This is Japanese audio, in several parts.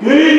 Good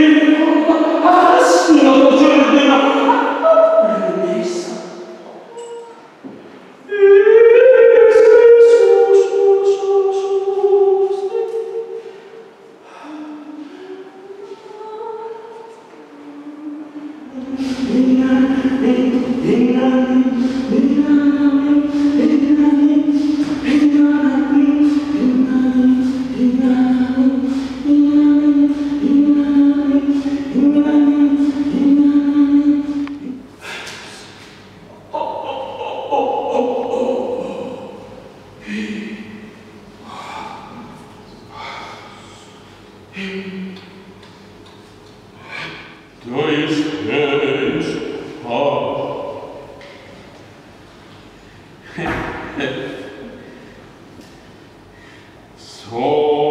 So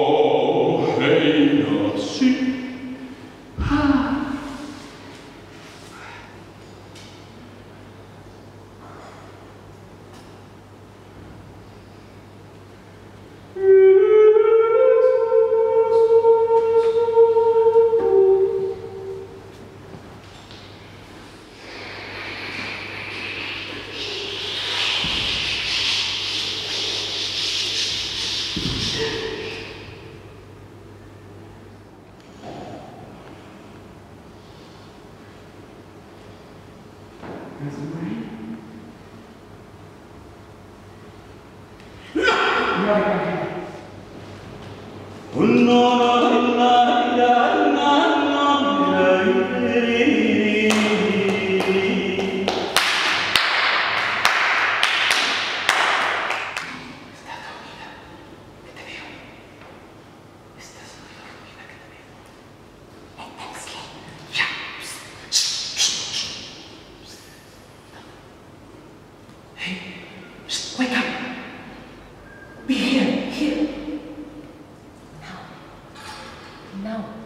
Shh,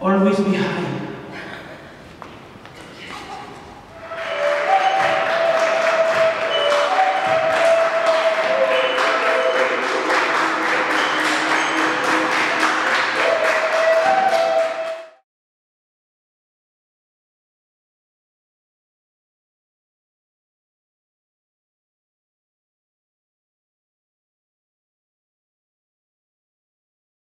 always be high.